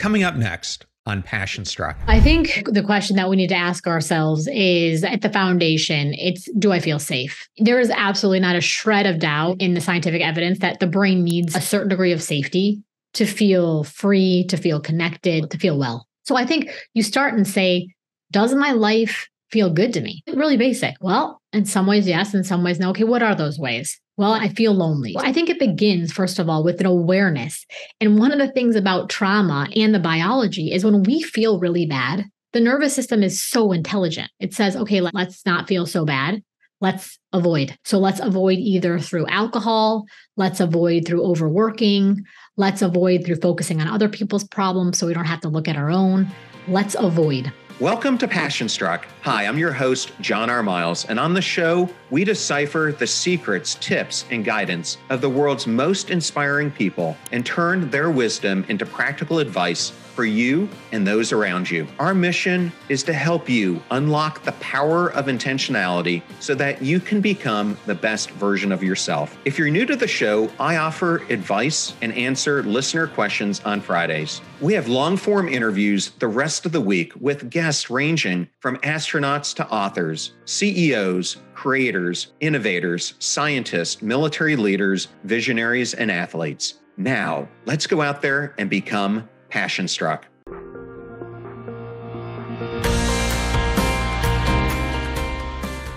Coming up next on Passion Struck. I think the question that we need to ask ourselves is at the foundation, it's do I feel safe? There is absolutely not a shred of doubt in the scientific evidence that the brain needs a certain degree of safety to feel free, to feel connected, to feel well. So I think you start and say, does my life feel good to me? Really basic. Well, in some ways, yes. In some ways, no. Okay, what are those ways? Well, I feel lonely. I think it begins, first of all, with an awareness. And one of the things about trauma and the biology is when we feel really bad, the nervous system is so intelligent. It says, okay, let's not feel so bad. Let's avoid. So let's avoid either through alcohol, let's avoid through overworking, let's avoid through focusing on other people's problems so we don't have to look at our own. Let's avoid. Welcome to Passion Struck. Hi, I'm your host, John R. Miles, and on the show, we decipher the secrets, tips, and guidance of the world's most inspiring people and turn their wisdom into practical advice for you and those around you. Our mission is to help you unlock the power of intentionality so that you can become the best version of yourself. If you're new to the show, I offer advice and answer listener questions on Fridays. We have long form interviews the rest of the week with guests ranging from astronauts to authors, CEOs, creators, innovators, scientists, military leaders, visionaries, and athletes. Now, let's go out there and become passion struck.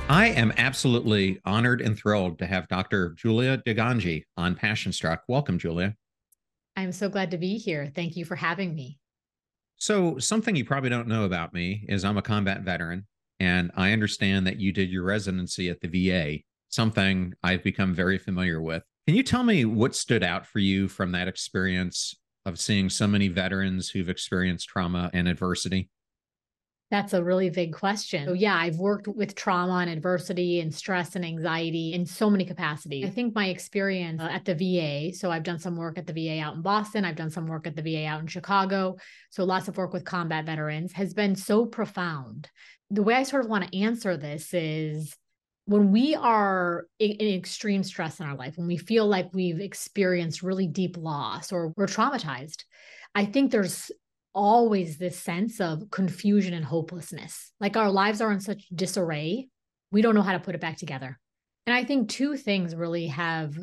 I am absolutely honored and thrilled to have Dr. Julia DiGangi on Passion Struck. Welcome, Julia. I'm so glad to be here. Thank you for having me. So, something you probably don't know about me is I'm a combat veteran, and I understand that you did your residency at the VA, something I've become very familiar with. Can you tell me what stood out for you from that experience of seeing so many veterans who've experienced trauma and adversity? That's a really big question. So, yeah, I've worked with trauma and adversity and stress and anxiety in so many capacities. I think my experience uh, at the VA, so I've done some work at the VA out in Boston, I've done some work at the VA out in Chicago, so lots of work with combat veterans has been so profound. The way I sort of want to answer this is when we are in, extreme stress in our life, when we feel like we've experienced really deep loss or we're traumatized, I think there's always this sense of confusion and hopelessness. Like our lives are in such disarray, we don't know how to put it back together. And I think two things really have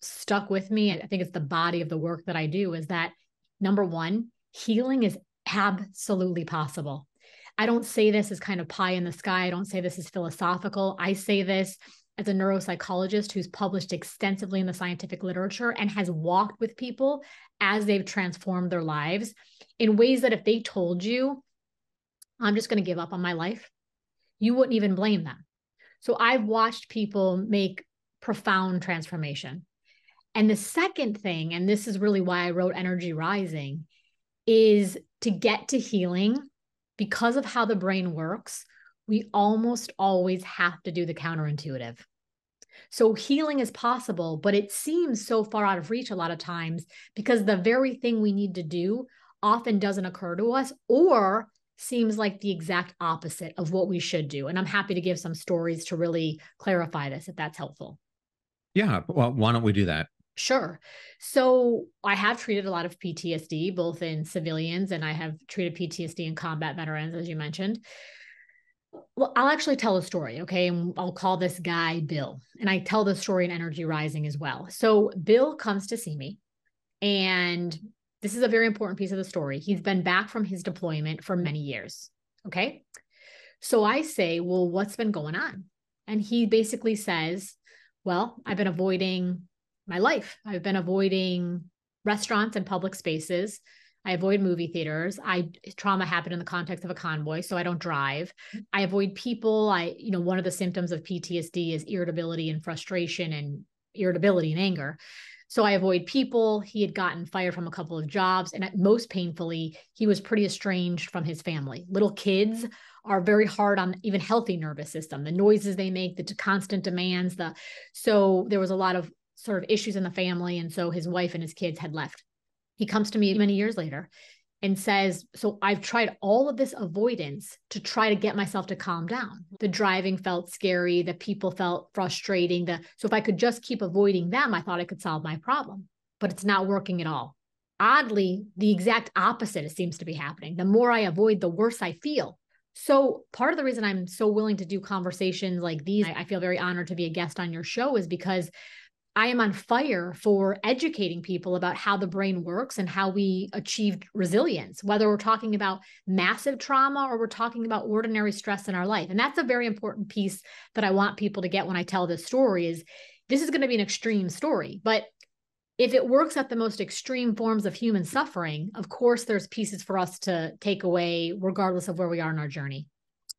stuck with me. I think it's the body of the work that I do is that number one, healing is absolutely possible. I don't say this as kind of pie in the sky. I don't say this as philosophical. I say this as a neuropsychologist who's published extensively in the scientific literature and has walked with people as they've transformed their lives in ways that if they told you, I'm just going to give up on my life, you wouldn't even blame them. So I've watched people make profound transformation. And the second thing, and this is really why I wrote Energy Rising, is to get to healing because of how the brain works, we almost always have to do the counterintuitive. So healing is possible, but it seems so far out of reach a lot of times because the very thing we need to do often doesn't occur to us or seems like the exact opposite of what we should do. And I'm happy to give some stories to really clarify this if that's helpful. Yeah. Well, why don't we do that? Sure. So I have treated a lot of PTSD, both in civilians and I have treated PTSD in combat veterans, as you mentioned. Well, I'll actually tell a story, okay? And I'll call this guy Bill. And I tell the story in Energy Rising as well. So Bill comes to see me, and this is a very important piece of the story. He's been back from his deployment for many years, okay? So I say, Well, what's been going on? And he basically says, Well, I've been avoiding my life. I've been avoiding restaurants and public spaces. I avoid movie theaters. I trauma happened in the context of a convoy, so I don't drive. I avoid people. I, you know, one of the symptoms of PTSD is irritability and frustration and irritability and anger. So I avoid people. He had gotten fired from a couple of jobs. And most painfully, he was pretty estranged from his family. Little kids are very hard on even healthy nervous system, the noises they make, the constant demands, the so there was a lot of sort of issues in the family. And so his wife and his kids had left. He comes to me many years later and says, So I've tried all of this avoidance to try to get myself to calm down. The driving felt scary, the people felt frustrating. The so if I could just keep avoiding them, I thought I could solve my problem. But it's not working at all. oddly, the exact opposite it seems to be happening. The more I avoid, the worse I feel. So, part of the reason I'm so willing to do conversations like these, I, I feel very honored to be a guest on your show, is because I am on fire for educating people about how the brain works and how we achieve resilience, whether we're talking about massive trauma or we're talking about ordinary stress in our life. And that's a very important piece that I want people to get when I tell this story is this is going to be an extreme story, but if it works at the most extreme forms of human suffering, of course there's pieces for us to take away regardless of where we are in our journey.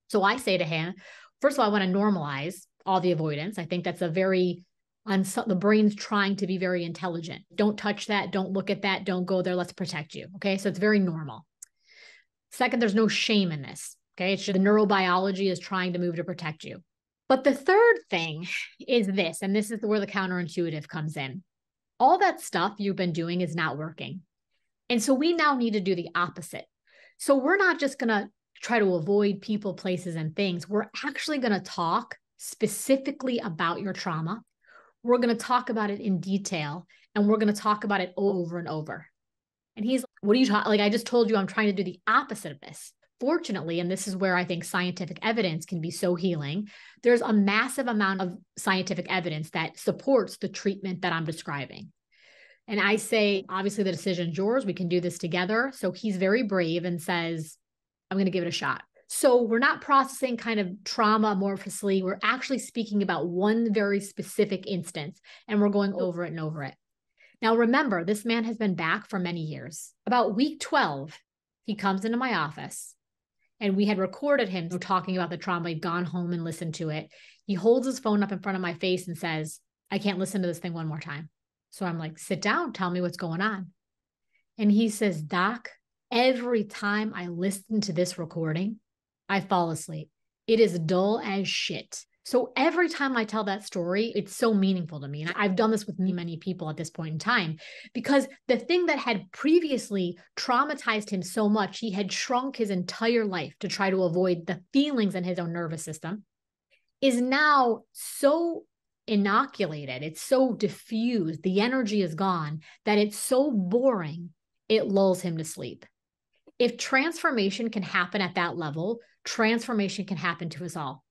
So I say to him, first of all, I want to normalize all the avoidance. I think that's a very on some, the brain's trying to be very intelligent. Don't touch that. Don't look at that. Don't go there. Let's protect you. Okay. So it's very normal. Second, there's no shame in this. Okay. It's just the neurobiology is trying to move to protect you. But the third thing is this, and this is where the counterintuitive comes in. All that stuff you've been doing is not working. And so we now need to do the opposite. So we're not just going to try to avoid people, places, and things. We're actually going to talk specifically about your trauma we're going to talk about it in detail and we're going to talk about it over and over. And he's like, What are you talking? Like, I just told you I'm trying to do the opposite of this. Fortunately, and this is where I think scientific evidence can be so healing, there's a massive amount of scientific evidence that supports the treatment that I'm describing. And I say, obviously, the decision's yours. We can do this together. So he's very brave and says, I'm going to give it a shot. So we're not processing kind of trauma amorphously. We're actually speaking about one very specific instance and we're going oh. over it and over it. Now, remember, this man has been back for many years. About week 12, he comes into my office and we had recorded him talking about the trauma. He'd gone home and listened to it. He holds his phone up in front of my face and says, I can't listen to this thing one more time. So I'm like, sit down, tell me what's going on. And he says, Doc, every time I listen to this recording, I fall asleep. It is dull as shit. So every time I tell that story, it's so meaningful to me. And I've done this with many, many people at this point in time because the thing that had previously traumatized him so much, he had shrunk his entire life to try to avoid the feelings in his own nervous system, is now so inoculated, it's so diffused, the energy is gone that it's so boring, it lulls him to sleep. If transformation can happen at that level, transformation can happen to us all.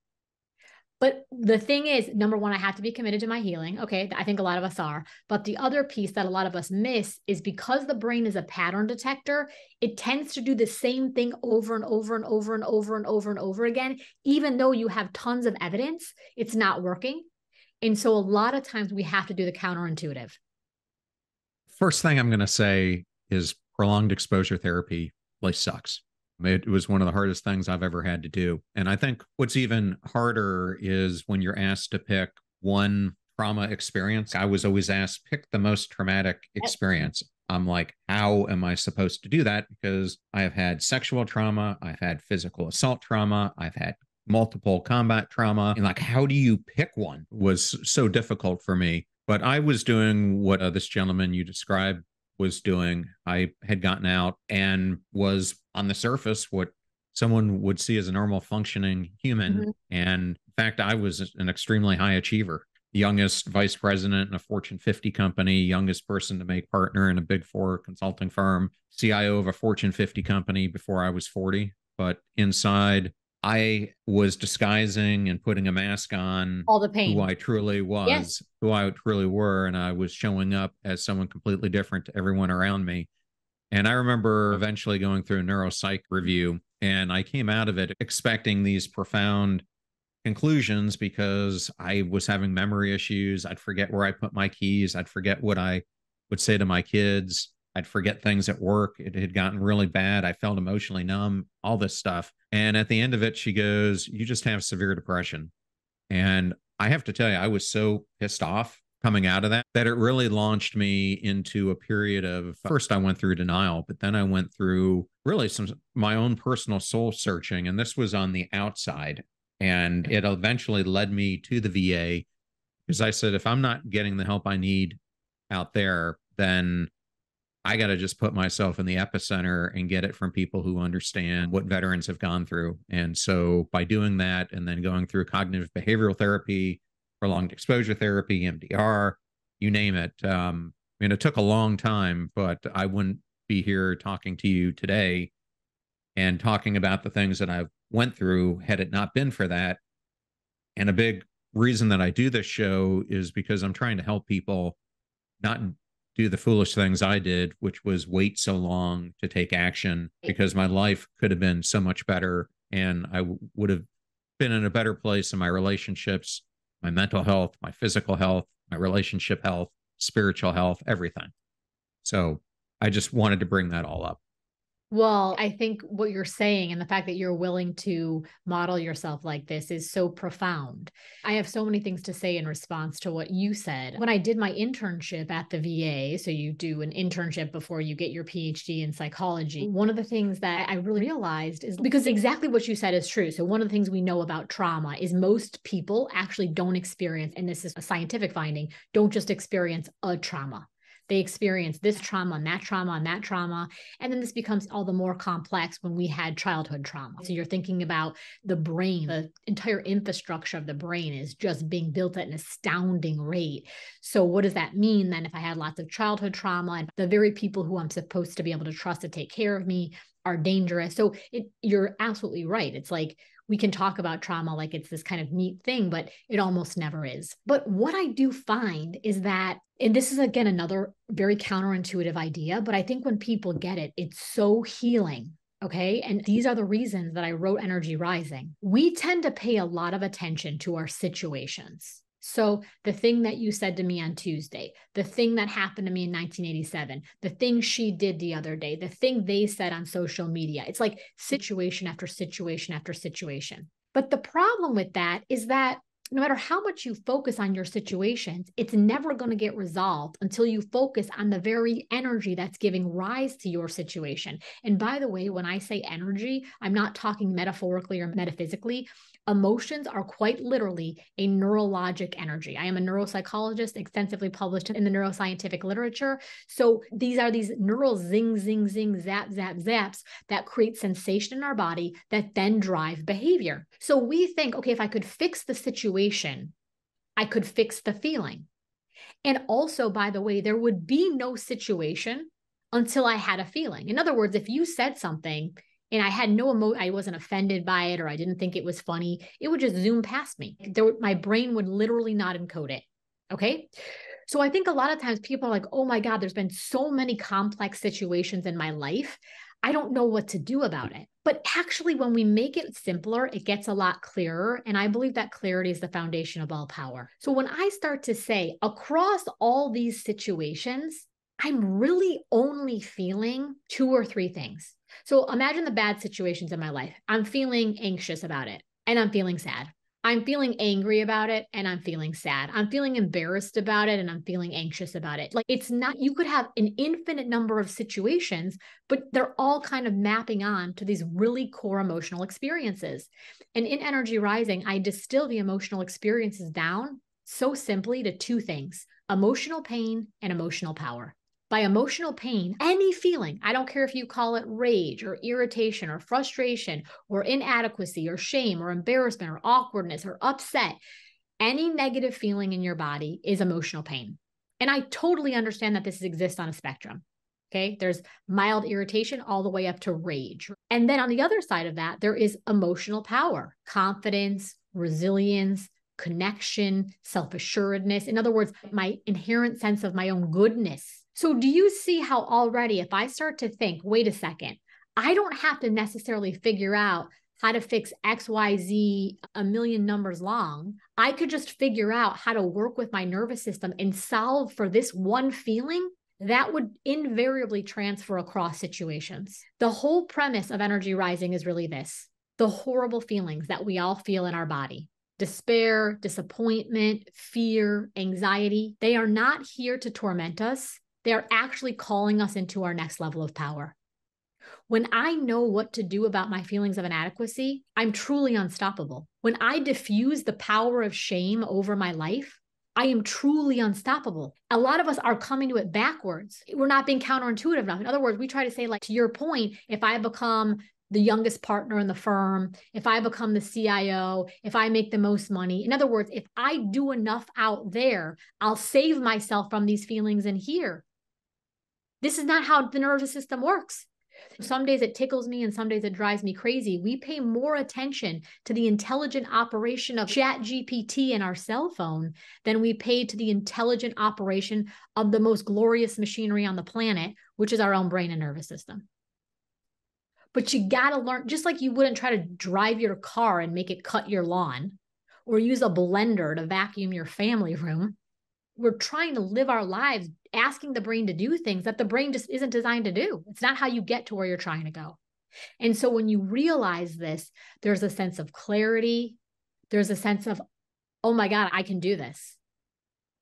But the thing is, number one, I have to be committed to my healing. Okay. I think a lot of us are. But the other piece that a lot of us miss is because the brain is a pattern detector, it tends to do the same thing over and over and over and over and over and over again. Even though you have tons of evidence, it's not working. And so a lot of times we have to do the counterintuitive. First thing I'm going to say is prolonged exposure therapy really sucks. It was one of the hardest things I've ever had to do. And I think what's even harder is when you're asked to pick one trauma experience. I was always asked, pick the most traumatic experience. I'm like, how am I supposed to do that? Because I have had sexual trauma, I've had physical assault trauma, I've had multiple combat trauma. And like, how do you pick one was so difficult for me. But I was doing what uh, this gentleman you described was doing. I had gotten out and was on the surface what someone would see as a normal functioning human. Mm-hmm. And in fact, I was an extremely high achiever, youngest vice president in a Fortune 50 company, youngest person to make partner in a big four consulting firm, CIO of a Fortune 50 company before I was 40. But inside, I was disguising and putting a mask on all the pain who I truly was, yes. who I truly were, and I was showing up as someone completely different to everyone around me. And I remember eventually going through a neuropsych review, and I came out of it expecting these profound conclusions because I was having memory issues. I'd forget where I put my keys. I'd forget what I would say to my kids. I'd forget things at work. It had gotten really bad. I felt emotionally numb, all this stuff. And at the end of it, she goes, You just have severe depression. And I have to tell you, I was so pissed off coming out of that that it really launched me into a period of first I went through denial, but then I went through really some my own personal soul searching. And this was on the outside. And it eventually led me to the VA because I said, if I'm not getting the help I need out there, then I got to just put myself in the epicenter and get it from people who understand what veterans have gone through. And so by doing that and then going through cognitive behavioral therapy, prolonged exposure therapy, MDR, you name it, um, I mean, it took a long time, but I wouldn't be here talking to you today and talking about the things that I've went through had it not been for that. And a big reason that I do this show is because I'm trying to help people not do the foolish things I did, which was wait so long to take action because my life could have been so much better and I w- would have been in a better place in my relationships, my mental health, my physical health, my relationship health, spiritual health, everything. So I just wanted to bring that all up. Well, I think what you're saying and the fact that you're willing to model yourself like this is so profound. I have so many things to say in response to what you said. When I did my internship at the VA, so you do an internship before you get your PhD in psychology, one of the things that I really realized is because exactly what you said is true. So, one of the things we know about trauma is most people actually don't experience, and this is a scientific finding, don't just experience a trauma they experience this trauma and that trauma and that trauma. And then this becomes all the more complex when we had childhood trauma. So you're thinking about the brain, the entire infrastructure of the brain is just being built at an astounding rate. So, what does that mean then if I had lots of childhood trauma and the very people who I'm supposed to be able to trust to take care of me are dangerous? So, it, you're absolutely right. It's like, we can talk about trauma like it's this kind of neat thing, but it almost never is. But what I do find is that, and this is again another very counterintuitive idea, but I think when people get it, it's so healing. Okay. And these are the reasons that I wrote Energy Rising. We tend to pay a lot of attention to our situations. So, the thing that you said to me on Tuesday, the thing that happened to me in 1987, the thing she did the other day, the thing they said on social media, it's like situation after situation after situation. But the problem with that is that no matter how much you focus on your situations, it's never going to get resolved until you focus on the very energy that's giving rise to your situation. And by the way, when I say energy, I'm not talking metaphorically or metaphysically emotions are quite literally a neurologic energy. I am a neuropsychologist, extensively published in the neuroscientific literature. So these are these neural zing, zing, zing, zap, zap, zaps that create sensation in our body that then drive behavior. So we think, okay, if I could fix the situation, I could fix the feeling. And also, by the way, there would be no situation until I had a feeling. In other words, if you said something and I had no emo I wasn't offended by it or I didn't think it was funny. It would just zoom past me. There, my brain would literally not encode it. Okay. So I think a lot of times people are like, oh my God, there's been so many complex situations in my life. I don't know what to do about it. But actually, when we make it simpler, it gets a lot clearer. And I believe that clarity is the foundation of all power. So when I start to say across all these situations, I'm really only feeling two or three things. So imagine the bad situations in my life. I'm feeling anxious about it and I'm feeling sad. I'm feeling angry about it and I'm feeling sad. I'm feeling embarrassed about it and I'm feeling anxious about it. Like it's not, you could have an infinite number of situations, but they're all kind of mapping on to these really core emotional experiences. And in Energy Rising, I distill the emotional experiences down so simply to two things emotional pain and emotional power by emotional pain, any feeling, I don't care if you call it rage or irritation or frustration or inadequacy or shame or embarrassment or awkwardness or upset, any negative feeling in your body is emotional pain. And I totally understand that this exists on a spectrum. Okay. There's mild irritation all the way up to rage. And then on the other side of that, there is emotional power, confidence, resilience, connection, self assuredness. In other words, my inherent sense of my own goodness so, do you see how already, if I start to think, wait a second, I don't have to necessarily figure out how to fix XYZ a million numbers long. I could just figure out how to work with my nervous system and solve for this one feeling that would invariably transfer across situations. The whole premise of energy rising is really this the horrible feelings that we all feel in our body despair, disappointment, fear, anxiety. They are not here to torment us. They're actually calling us into our next level of power. When I know what to do about my feelings of inadequacy, I'm truly unstoppable. When I diffuse the power of shame over my life, I am truly unstoppable. A lot of us are coming to it backwards. We're not being counterintuitive enough. In other words, we try to say, like, to your point, if I become the youngest partner in the firm, if I become the CIO, if I make the most money. In other words, if I do enough out there, I'll save myself from these feelings in here. This is not how the nervous system works. Some days it tickles me and some days it drives me crazy. We pay more attention to the intelligent operation of Chat GPT in our cell phone than we pay to the intelligent operation of the most glorious machinery on the planet, which is our own brain and nervous system. But you got to learn, just like you wouldn't try to drive your car and make it cut your lawn or use a blender to vacuum your family room. We're trying to live our lives asking the brain to do things that the brain just isn't designed to do. It's not how you get to where you're trying to go. And so when you realize this, there's a sense of clarity. There's a sense of, oh my God, I can do this.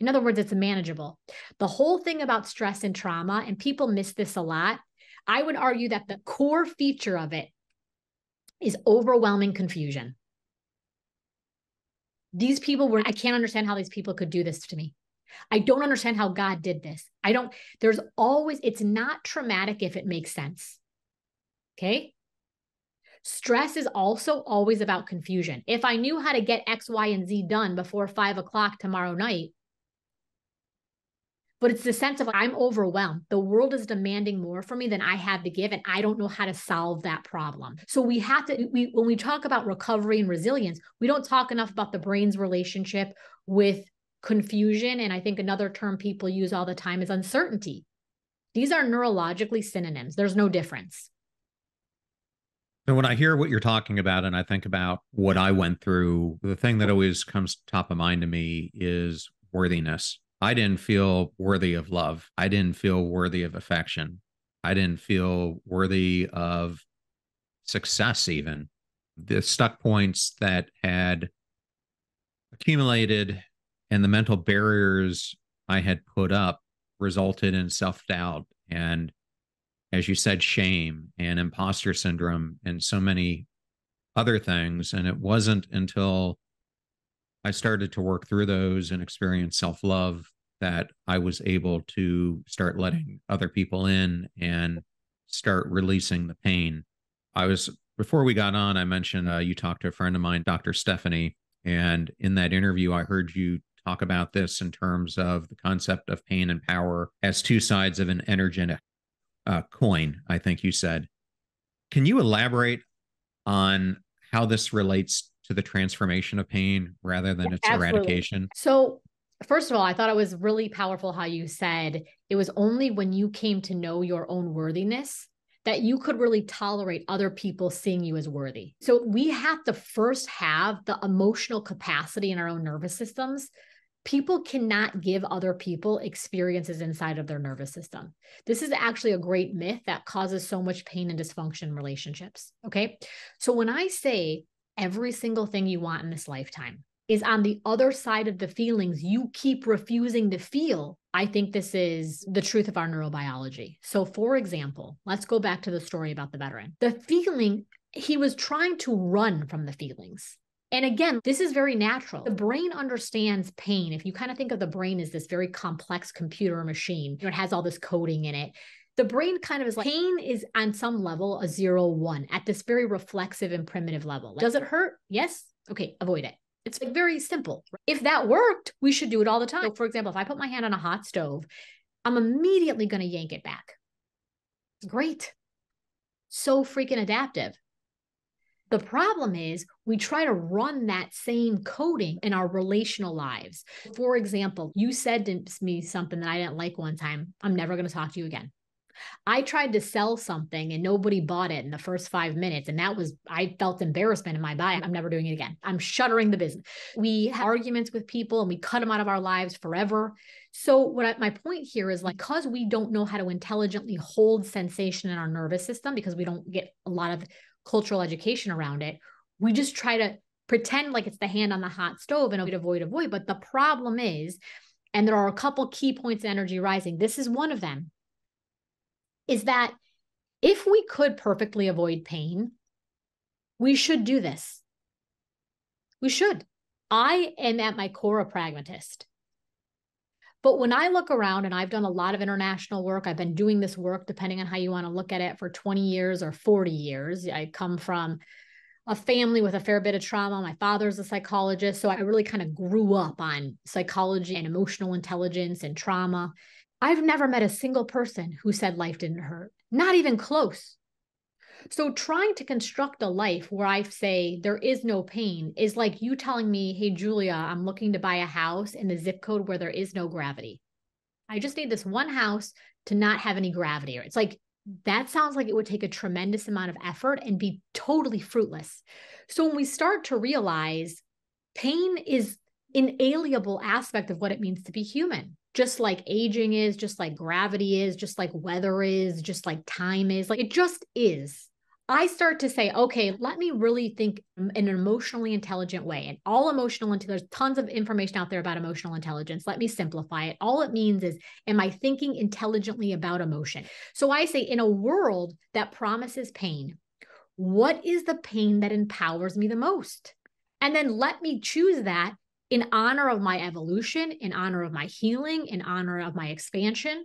In other words, it's manageable. The whole thing about stress and trauma, and people miss this a lot, I would argue that the core feature of it is overwhelming confusion. These people were, I can't understand how these people could do this to me. I don't understand how God did this. I don't, there's always, it's not traumatic if it makes sense. Okay. Stress is also always about confusion. If I knew how to get X, Y, and Z done before five o'clock tomorrow night, but it's the sense of I'm overwhelmed. The world is demanding more from me than I have to give, and I don't know how to solve that problem. So we have to, we, when we talk about recovery and resilience, we don't talk enough about the brain's relationship with confusion. And I think another term people use all the time is uncertainty. These are neurologically synonyms, there's no difference. And when I hear what you're talking about and I think about what I went through, the thing that always comes top of mind to me is worthiness. I didn't feel worthy of love. I didn't feel worthy of affection. I didn't feel worthy of success, even. The stuck points that had accumulated and the mental barriers I had put up resulted in self doubt and, as you said, shame and imposter syndrome and so many other things. And it wasn't until I started to work through those and experience self love that I was able to start letting other people in and start releasing the pain. I was, before we got on, I mentioned uh, you talked to a friend of mine, Dr. Stephanie. And in that interview, I heard you talk about this in terms of the concept of pain and power as two sides of an energetic uh, coin, I think you said. Can you elaborate on how this relates to the transformation of pain rather than its Absolutely. eradication? So, first of all, I thought it was really powerful how you said it was only when you came to know your own worthiness that you could really tolerate other people seeing you as worthy. So we have to first have the emotional capacity in our own nervous systems people cannot give other people experiences inside of their nervous system. This is actually a great myth that causes so much pain and dysfunction in relationships. Okay. So when I say every single thing you want in this lifetime is on the other side of the feelings you keep refusing to feel, I think this is the truth of our neurobiology. So, for example, let's go back to the story about the veteran. The feeling, he was trying to run from the feelings. And again, this is very natural. The brain understands pain. If you kind of think of the brain as this very complex computer machine, you know, it has all this coding in it. The brain kind of is like pain is on some level a zero one at this very reflexive and primitive level. Does it hurt? Yes. Okay, avoid it. It's like very simple. If that worked, we should do it all the time. So for example, if I put my hand on a hot stove, I'm immediately going to yank it back. Great. So freaking adaptive. The problem is we try to run that same coding in our relational lives. For example, you said to me something that I didn't like one time. I'm never going to talk to you again. I tried to sell something and nobody bought it in the first five minutes. And that was, I felt embarrassment in my body. I'm never doing it again. I'm shuttering the business. We have arguments with people and we cut them out of our lives forever. So, what I, my point here is like, because we don't know how to intelligently hold sensation in our nervous system because we don't get a lot of cultural education around it. We just try to pretend like it's the hand on the hot stove and avoid, avoid. But the problem is, and there are a couple key points in energy rising. This is one of them, is that if we could perfectly avoid pain, we should do this. We should. I am at my core a pragmatist. But when I look around and I've done a lot of international work, I've been doing this work, depending on how you want to look at it, for 20 years or 40 years. I come from a family with a fair bit of trauma. My father's a psychologist. So I really kind of grew up on psychology and emotional intelligence and trauma. I've never met a single person who said life didn't hurt, not even close. So trying to construct a life where I say there is no pain is like you telling me, hey, Julia, I'm looking to buy a house in the zip code where there is no gravity. I just need this one house to not have any gravity. It's like that sounds like it would take a tremendous amount of effort and be totally fruitless. So when we start to realize pain is an inalienable aspect of what it means to be human just like aging is just like gravity is just like weather is just like time is like it just is I start to say, okay, let me really think in an emotionally intelligent way. And all emotional, intelligence, there's tons of information out there about emotional intelligence. Let me simplify it. All it means is, am I thinking intelligently about emotion? So I say, in a world that promises pain, what is the pain that empowers me the most? And then let me choose that in honor of my evolution, in honor of my healing, in honor of my expansion.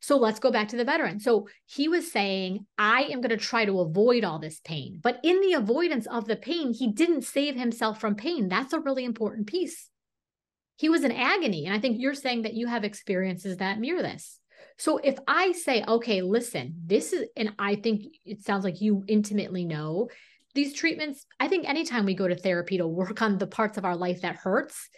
So let's go back to the veteran. So he was saying, I am going to try to avoid all this pain. But in the avoidance of the pain, he didn't save himself from pain. That's a really important piece. He was in agony. And I think you're saying that you have experiences that mirror this. So if I say, okay, listen, this is, and I think it sounds like you intimately know these treatments. I think anytime we go to therapy to work on the parts of our life that hurts,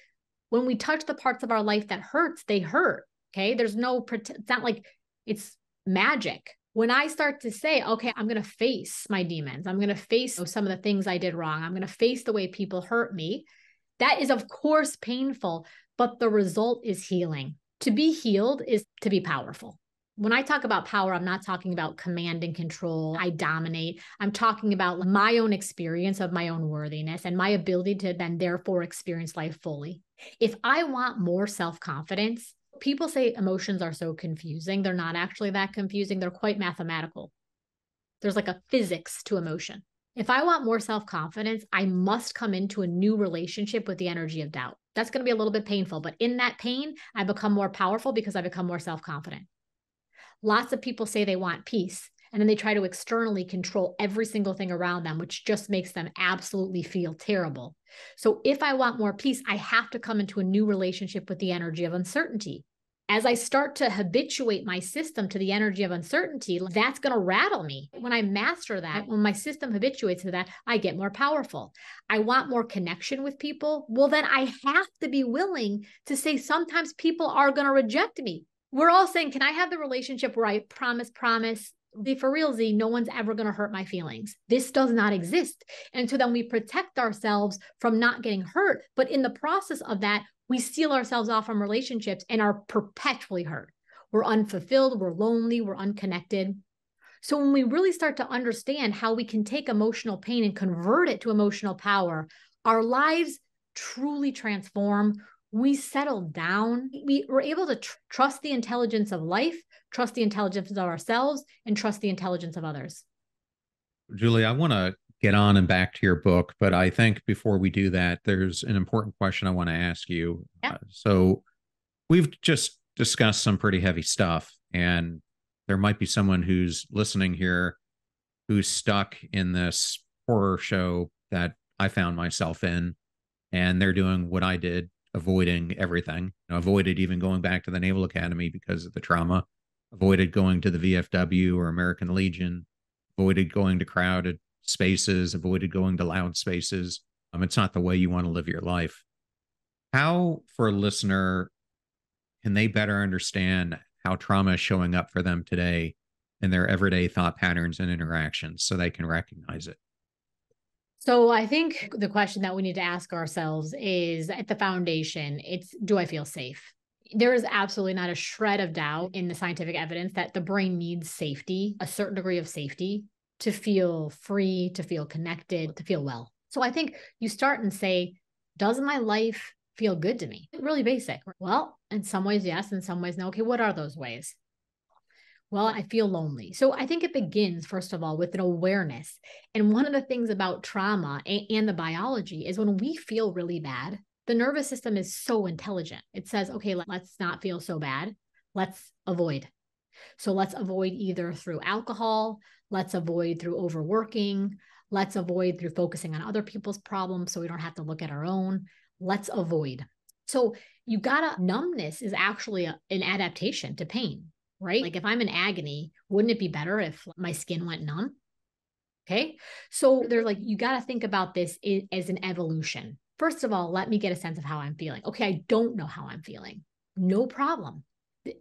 when we touch the parts of our life that hurts, they hurt. Okay. There's no, it's not like it's magic. When I start to say, okay, I'm going to face my demons, I'm going to face some of the things I did wrong, I'm going to face the way people hurt me, that is, of course, painful, but the result is healing. To be healed is to be powerful. When I talk about power, I'm not talking about command and control. I dominate. I'm talking about my own experience of my own worthiness and my ability to then, therefore, experience life fully. If I want more self confidence, people say emotions are so confusing. They're not actually that confusing, they're quite mathematical. There's like a physics to emotion. If I want more self confidence, I must come into a new relationship with the energy of doubt. That's going to be a little bit painful, but in that pain, I become more powerful because I become more self confident. Lots of people say they want peace, and then they try to externally control every single thing around them, which just makes them absolutely feel terrible. So if I want more peace, I have to come into a new relationship with the energy of uncertainty. As I start to habituate my system to the energy of uncertainty, that's going to rattle me. When I master that, when my system habituates to that, I get more powerful. I want more connection with people. Well, then I have to be willing to say sometimes people are going to reject me. We're all saying, Can I have the relationship where I promise, promise, for real, Z, no one's ever going to hurt my feelings. This does not exist. And so then we protect ourselves from not getting hurt. But in the process of that, we seal ourselves off from relationships and are perpetually hurt. We're unfulfilled, we're lonely, we're unconnected. So when we really start to understand how we can take emotional pain and convert it to emotional power, our lives truly transform. We settle down. We, we're able to tr- trust the intelligence of life trust the intelligence of ourselves and trust the intelligence of others. Julie, I want to get on and back to your book, but I think before we do that, there's an important question I want to ask you. Yeah. Uh, so we've just discussed some pretty heavy stuff, and there might be someone who's listening here who's stuck in this horror show that I found myself in, and they're doing what I did, avoiding everything, you know, avoided even going back to the Naval Academy because of the trauma avoided going to the VFW or American Legion, avoided going to crowded spaces, avoided going to loud spaces. Um, it's not the way you want to live your life. How, for a listener, can they better understand how trauma is showing up for them today in their everyday thought patterns and interactions so they can recognize it? So I think the question that we need to ask ourselves is at the foundation, it's do I feel safe? there is absolutely not a shred of doubt in the scientific evidence that the brain needs safety, a certain degree of safety to feel free, to feel connected, to feel well. So I think you start and say, does my life feel good to me? Really basic. Well, in some ways, yes. In some ways, no. Okay, what are those ways? Well, I feel lonely. So I think it begins, first of all, with an awareness. And one of the things about trauma and, the biology is when we feel really bad, the nervous system is so intelligent. It says, okay, let's not feel so bad. Let's avoid. So let's avoid either through alcohol, let's avoid through overworking, let's avoid through focusing on other people's problems so we don't have to look at our own. Let's avoid. So you gotta, numbness is actually a, an adaptation to pain, right? Like if I'm in agony, wouldn't it be better if my skin went numb? Okay. So they're like, you got to think about this as an evolution. First of all, let me get a sense of how I'm feeling. Okay. I don't know how I'm feeling. No problem.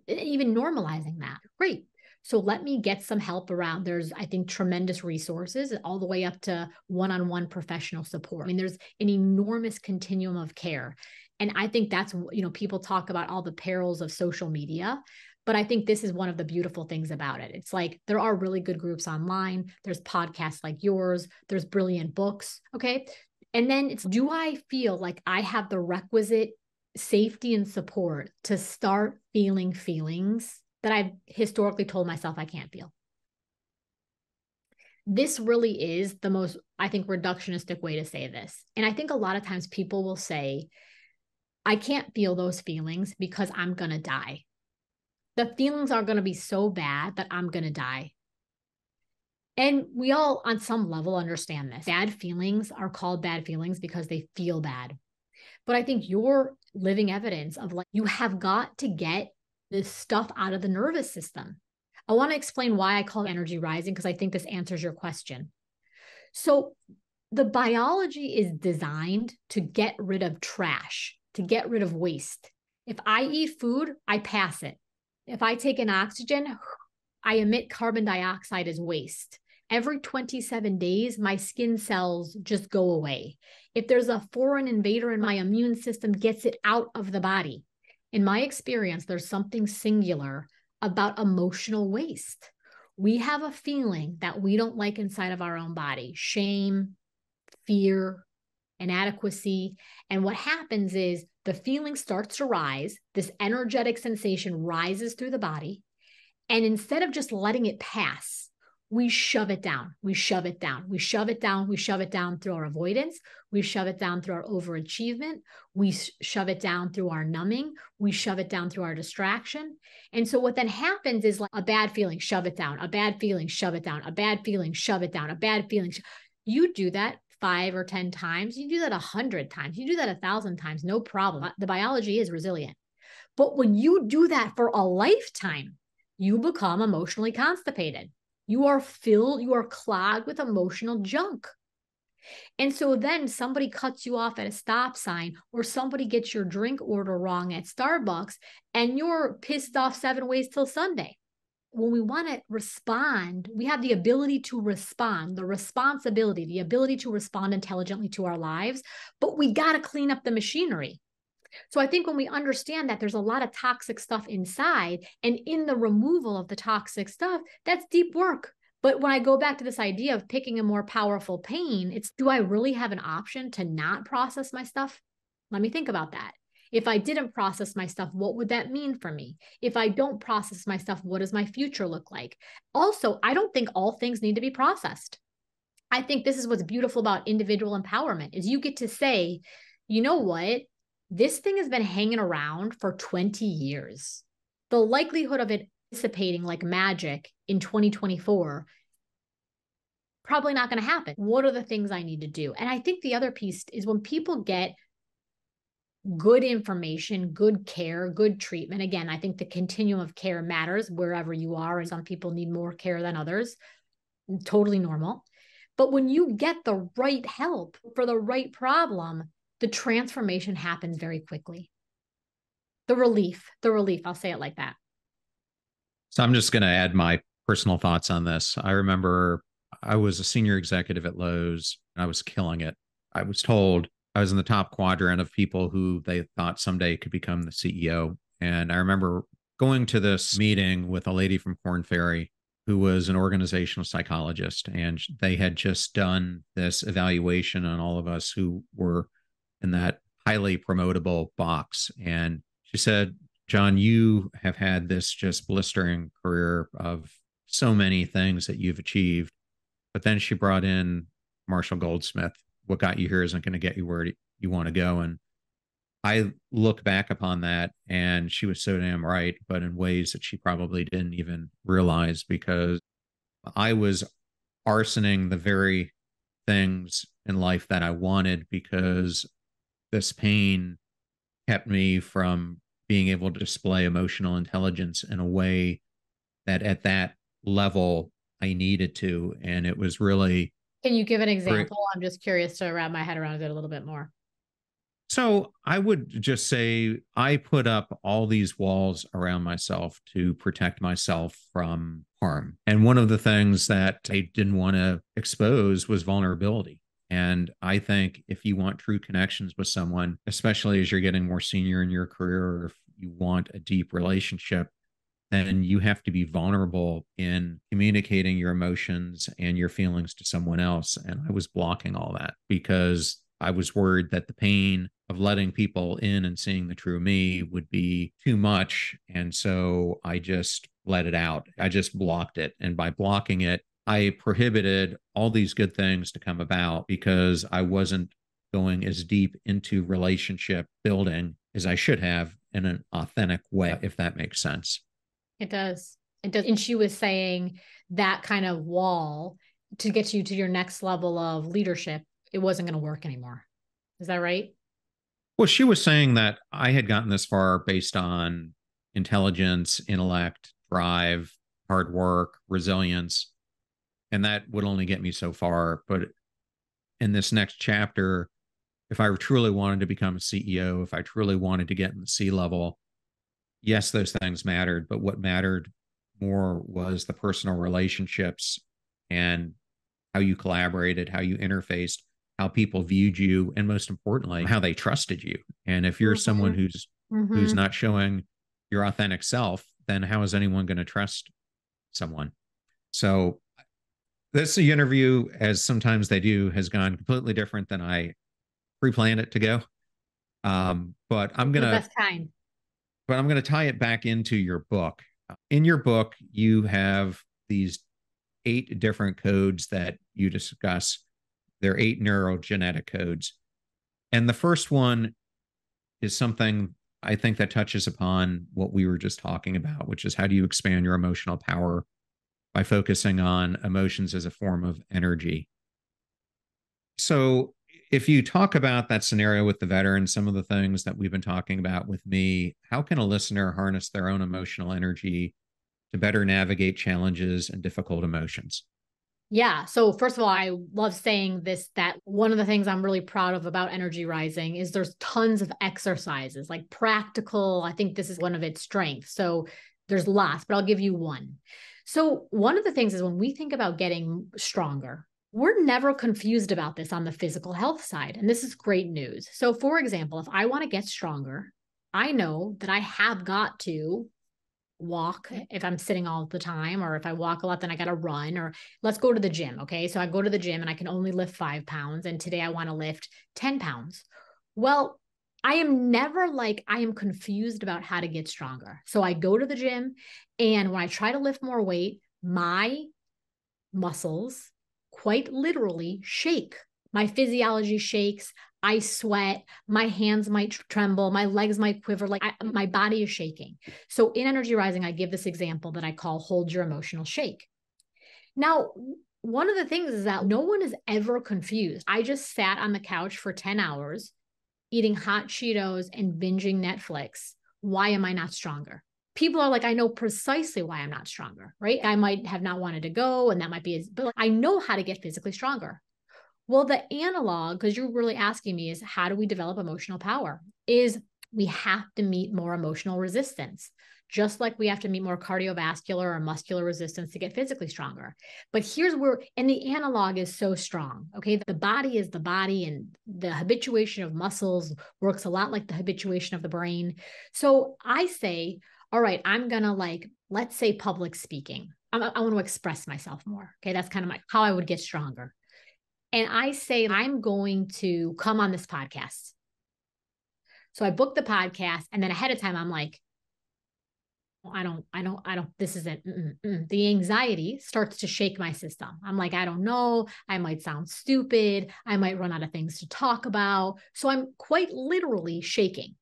Even normalizing that. Great. So let me get some help around. There's, I think, tremendous resources all the way up to one on one professional support. I mean, there's an enormous continuum of care. And I think that's, you know, people talk about all the perils of social media. But I think this is one of the beautiful things about it. It's like there are really good groups online, there's podcasts like yours, there's brilliant books. Okay. And then it's do I feel like I have the requisite safety and support to start feeling feelings that I've historically told myself I can't feel? This really is the most, I think, reductionistic way to say this. And I think a lot of times people will say, I can't feel those feelings because I'm going to die the feelings are going to be so bad that I'm going to die. And we all, on some level, understand this. Bad feelings are called bad feelings because they feel bad. But I think you're living evidence of like, you have got to get this stuff out of the nervous system. I want to explain why I call energy rising because I think this answers your question. So, the biology is designed to get rid of trash, to get rid of waste. If I eat food, I pass it. If I take an oxygen, I emit carbon dioxide as waste. Every 27 days, my skin cells just go away. If there's a foreign invader in my immune system gets it out of the body. In my experience, there's something singular about emotional waste. We have a feeling that we don't like inside of our own body shame, fear, inadequacy. And what happens is the feeling starts to rise, this energetic sensation rises through the body. And instead of just letting it pass, we shove it down. We shove it down. We shove it down. We shove it down through our avoidance. We shove it down through our overachievement. We shove it down through our numbing. We shove it down through our distraction. And so what then happens is like a bad feeling, shove it down. A bad feeling, shove it down. A bad feeling, shove it down. A bad feeling. You do that five or 10 times, you do that a hundred times, you do that a thousand times, no problem. The biology is resilient. But when you do that for a lifetime, you become emotionally constipated. You are filled, you are clogged with emotional junk. And so then somebody cuts you off at a stop sign, or somebody gets your drink order wrong at Starbucks, and you're pissed off seven ways till Sunday when we want to respond, we have the ability to respond, the responsibility, the ability to respond intelligently to our lives, but we got to clean up the machinery. So I think when we understand that there's a lot of toxic stuff inside, and in the removal of the toxic stuff, that's deep work. But when I go back to this idea of picking a more powerful pain, it's do I really have an option to not process my stuff? Let me think about that. If I didn't process my stuff, what would that mean for me? If I don't process my stuff, what does my future look like? Also, I don't think all things need to be processed. I think this is what's beautiful about individual empowerment is you get to say, you know what? This thing has been hanging around for 20 years. The likelihood of it dissipating like magic in 2024 probably not going to happen. What are the things I need to do? And I think the other piece is when people get good information, good care, good treatment. Again, I think the continuum of care matters wherever you are, and some people need more care than others. Totally normal. But when you get the right help for the right problem, the transformation happens very quickly. The relief, the relief, I'll say it like that. So I'm just going to add my personal thoughts on this. I remember I was a senior executive at Lowe's and I was killing it. I was told I was in the top quadrant of people who they thought someday could become the CEO. And I remember going to this meeting with a lady from Korn Ferry who was an organizational psychologist. And they had just done this evaluation on all of us who were in that highly promotable box. And she said, John, you have had this just blistering career of so many things that you've achieved. But then she brought in Marshall Goldsmith, what got you here isn't going to get you where you want to go. And I look back upon that and she was so damn right, but in ways that she probably didn't even realize because I was arsoning the very things in life that I wanted because this pain kept me from being able to display emotional intelligence in a way that at that level I needed to. And it was really. Can you give an example? I'm just curious to wrap my head around it a little bit more. So I would just say I put up all these walls around myself to protect myself from harm. And one of the things that I didn't want to expose was vulnerability. And I think if you want true connections with someone, especially as you're getting more senior in your career, or if you want a deep relationship, then you have to be vulnerable in communicating your emotions and your feelings to someone else. And I was blocking all that because I was worried that the pain of letting people in and seeing the true me would be too much. And so I just let it out. I just blocked it. And by blocking it, I prohibited all these good things to come about because I wasn't going as deep into relationship building as I should have in an authentic way, if that makes sense. It does. It does. And she was saying that kind of wall to get you to your next level of leadership, it wasn't going to work anymore. Is that right? Well, she was saying that I had gotten this far based on intelligence, intellect, drive, hard work, resilience, and that would only get me so far. But in this next chapter, if I truly wanted to become a CEO, if I truly wanted to get in the C level, yes, those things mattered, but what mattered more was the personal relationships and how you collaborated, how you interfaced, how people viewed you, and most importantly, how they trusted you. And if you're mm-hmm. someone who's mm-hmm. who's not showing your authentic self, then how is anyone going to trust someone? So this interview, as sometimes they do, has gone completely different than I pre-planned it to go. Um, but I'm gonna best kind but I'm going to tie it back into your book. In your book, you have these eight different codes that you discuss. They're eight neurogenetic codes. And the first one is something I think that touches upon what we were just talking about, which is how do you expand your emotional power by focusing on emotions as a form of energy. So if you talk about that scenario with the veteran, some of the things that we've been talking about with me, how can a listener harness their own emotional energy to better navigate challenges and difficult emotions? Yeah. So, first of all, I love saying this that one of the things I'm really proud of about Energy Rising is there's tons of exercises, like practical. I think this is one of its strengths. So, there's lots, but I'll give you one. So, one of the things is when we think about getting stronger, we're never confused about this on the physical health side. And this is great news. So, for example, if I want to get stronger, I know that I have got to walk if I'm sitting all the time, or if I walk a lot, then I got to run, or let's go to the gym. Okay. So I go to the gym and I can only lift five pounds. And today I want to lift 10 pounds. Well, I am never like, I am confused about how to get stronger. So I go to the gym, and when I try to lift more weight, my muscles quite literally shake. My physiology shakes. I sweat. My hands might tremble. My legs might quiver. Like I, my body is shaking. So in Energy Rising, I give this example that I call hold your emotional shake. Now, one of the things is that no one is ever confused. I just sat on the couch for 10 hours eating hot Cheetos and binging Netflix. Why am I not stronger? People are like, I know precisely why I'm not stronger, right? I might have not wanted to go, and that might be, but I know how to get physically stronger. Well, the analog, because you're really asking me, is how do we develop emotional power? Is we have to meet more emotional resistance, just like we have to meet more cardiovascular or muscular resistance to get physically stronger. But here's where, and the analog is so strong. Okay. The body is the body, and the habituation of muscles works a lot like the habituation of the brain. So I say, all right, I'm going to like, let's say public speaking. I, I want to express myself more. Okay. That's kind of my, how I would get stronger. And I say, I'm going to come on this podcast. So I book the podcast and then ahead of time, I'm like, I don't, I don't, I don't, this isn't, mm, mm. the anxiety starts to shake my system. I'm like, I don't know. I might sound stupid. I might run out of things to talk about. So I'm quite literally shaking.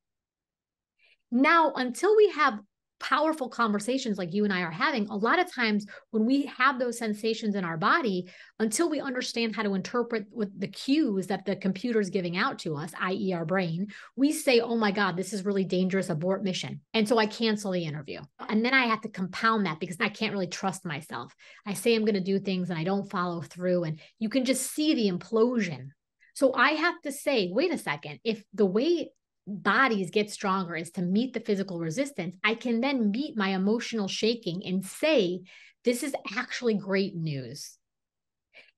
Now, until we have powerful conversations like you and I are having, a lot of times when we have those sensations in our body, until we understand how to interpret what the cues that the computer is giving out to us, i.e., our brain, we say, oh my God, this is really dangerous, abort mission. And so I cancel the interview. And then I have to compound that because I can't really trust myself. I say I'm going to do things and I don't follow through. And you can just see the implosion. So I have to say, wait a second, if the way bodies get stronger is to meet the physical resistance, I can then meet my emotional shaking and say, this is actually great news.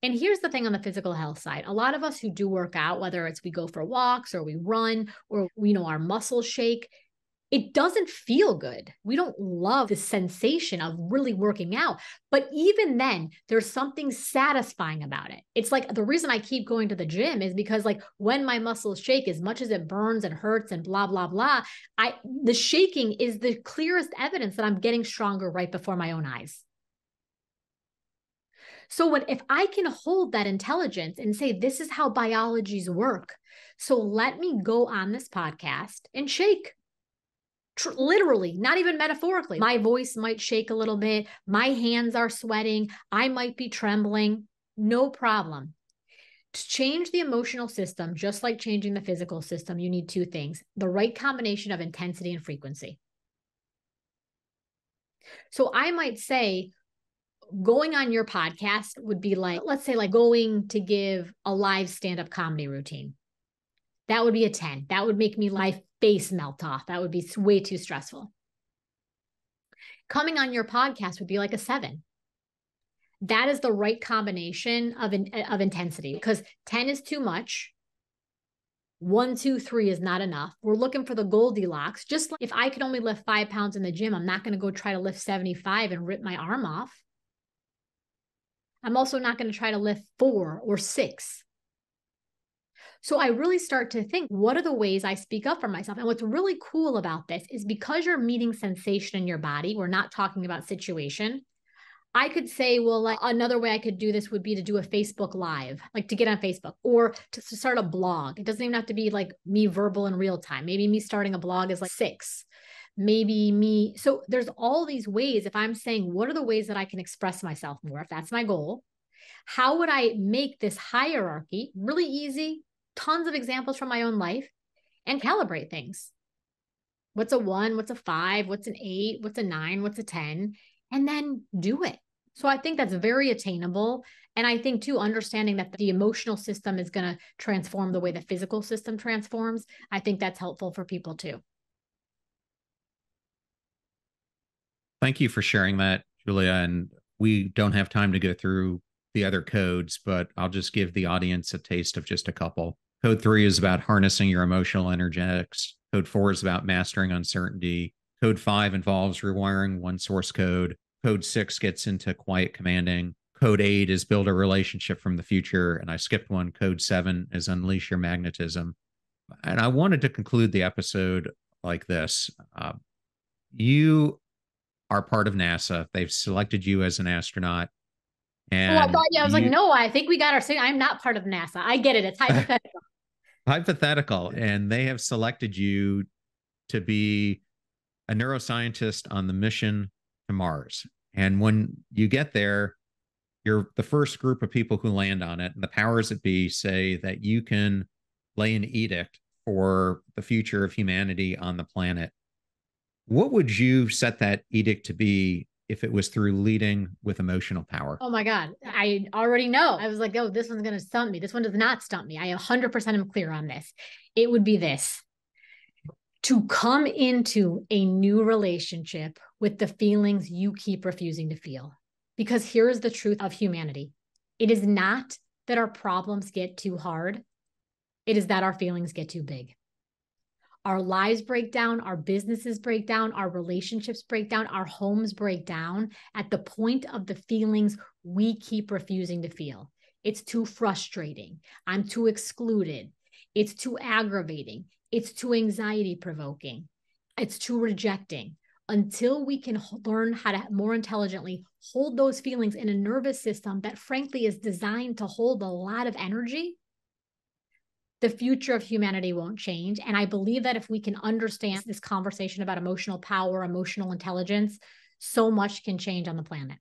And here's the thing on the physical health side. A lot of us who do work out, whether it's we go for walks or we run or we know our muscles shake, it doesn't feel good. We don't love the sensation of really working out. But even then, there's something satisfying about it. It's like the reason I keep going to the gym is because like when my muscles shake, as much as it burns and hurts and blah, blah, blah, I the shaking is the clearest evidence that I'm getting stronger right before my own eyes. So when if I can hold that intelligence and say, this is how biologies work. So let me go on this podcast and shake Tr- literally, not even metaphorically. My voice might shake a little bit. My hands are sweating. I might be trembling. No problem. To change the emotional system, just like changing the physical system, you need two things the right combination of intensity and frequency. So I might say, going on your podcast would be like, let's say, like going to give a live stand up comedy routine. That would be a 10. That would make me life face melt off. That would be way too stressful. Coming on your podcast would be like a seven. That is the right combination of, in, eh, of intensity because 10 is too much. One, two, three is not enough. We're looking for the Goldilocks. Just like if I could only lift five pounds in the gym, I'm not going to go try to lift 75 and rip my arm off. I'm also not going to try to lift four or six so I really start to think, what are the ways I speak up for myself? And what's really cool about this is because you're meeting sensation in your body, we're not talking about situation. I could say, well, like another way I could do this would be to do a Facebook live, like to get on Facebook or to, to start a blog. It doesn't even have to be like me verbal in real time. Maybe me starting a blog is like six maybe me. So there's all these ways. If I'm saying, what are the ways that I can express myself more? If that's my goal, how would I make this hierarchy really easy, tons of examples from my own life and calibrate things. What's a one? What's a five? What's an eight? What's a nine? What's a 10? And then do it. So I think that's very attainable. And I think too, understanding that the emotional system is going to transform the way the physical system transforms, I think that's helpful for people too. Thank you for sharing that, Julia. And we don't have time to go through the other codes, but I'll just give the audience a taste of just a couple. Code three is about harnessing your emotional energetics. Code four is about mastering uncertainty. Code five involves rewiring one source code. Code six gets into quiet commanding. Code eight is build a relationship from the future. And I skipped one. Code seven is unleash your magnetism. And I wanted to conclude the episode like this uh, You are part of NASA, they've selected you as an astronaut. And oh, I thought, yeah, I was you, like, no, I think we got our. I'm not part of NASA. I get it. It's hypothetical. Hypothetical. And they have selected you to be a neuroscientist on the mission to Mars. And when you get there, you're the first group of people who land on it. And the powers that be say that you can lay an edict for the future of humanity on the planet. What would you set that edict to be if it was through leading with emotional power? Oh my God. I already know. I was like, oh, this one's going to stump me. This one does not stump me. I 100% am clear on this. It would be this to come into a new relationship with the feelings you keep refusing to feel. Because here's the truth of humanity it is not that our problems get too hard, it is that our feelings get too big our lives break down, our businesses break down, our relationships break down, our homes break down at the point of the feelings we keep refusing to feel. It's too frustrating. I'm too excluded. It's too aggravating. It's too anxiety provoking. It's too rejecting. Until we can learn how to more intelligently hold those feelings in a nervous system that, frankly, is designed to hold a lot of energy, the future of humanity won't change. And I believe that if we can understand this conversation about emotional power, emotional intelligence, so much can change on the planet.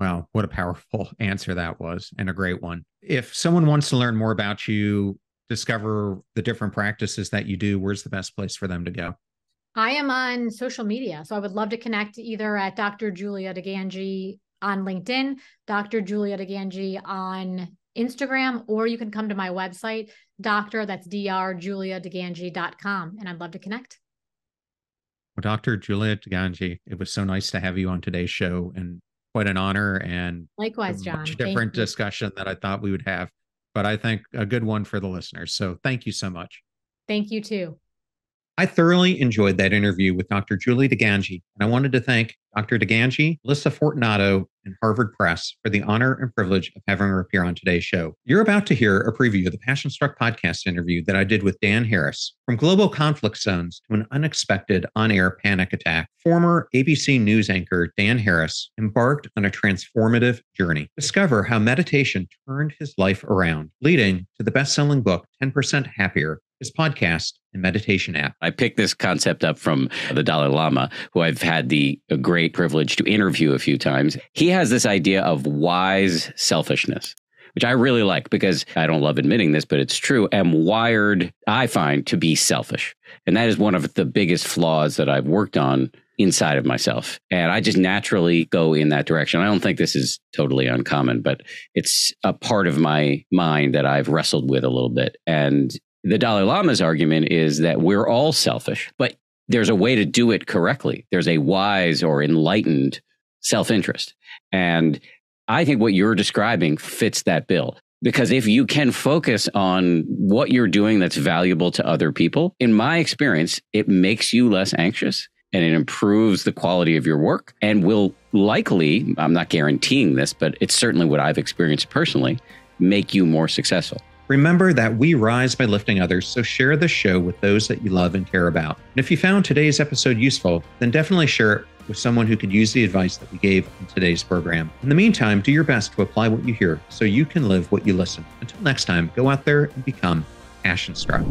Wow, what a powerful answer that was, and a great one. If someone wants to learn more about you, discover the different practices that you do, where's the best place for them to go? I am on social media. So I would love to connect either at Dr. Julia DiGangi on LinkedIn, Dr. Julia DiGangi on Instagram, or you can come to my website, doctor, that's drjuliadigangi.com. And I'd love to connect. Well, Dr. Julia DiGangi, it was so nice to have you on today's show and quite an honor and likewise, John. Much different discussion that I thought we would have, but I think a good one for the listeners. So thank you so much. Thank you too. I thoroughly enjoyed that interview with Dr. Julie DiGangi, and I wanted to thank Dr. DiGangi, Melissa Fortunato, and Harvard Press for the honor and privilege of having her appear on today's show. You're about to hear a preview of the Passion Struck podcast interview that I did with Dan Harris. From global conflict zones to an unexpected on air panic attack, former ABC News anchor Dan Harris embarked on a transformative journey. Discover how meditation turned his life around, leading to the best selling book, 10% Happier his podcast and meditation app. I picked this concept up from the Dalai Lama, who I've had the great privilege to interview a few times. He has this idea of wise selfishness. Which I really like because I don't love admitting this, but it's true. Am wired, I find, to be selfish. And that is one of the biggest flaws that I've worked on inside of myself. And I just naturally go in that direction. I don't think this is totally uncommon, but it's a part of my mind that I've wrestled with a little bit. And the Dalai Lama's argument is that we're all selfish, but there's a way to do it correctly. There's a wise or enlightened self interest. And I think what you're describing fits that bill. Because if you can focus on what you're doing that's valuable to other people, in my experience, it makes you less anxious and it improves the quality of your work and will likely, I'm not guaranteeing this, but it's certainly what I've experienced personally, make you more successful. Remember that we rise by lifting others, so share the show with those that you love and care about. And if you found today's episode useful, then definitely share it with someone who could use the advice that we gave in today's program. In the meantime, do your best to apply what you hear so you can live what you listen. Until next time, go out there and become passion struck.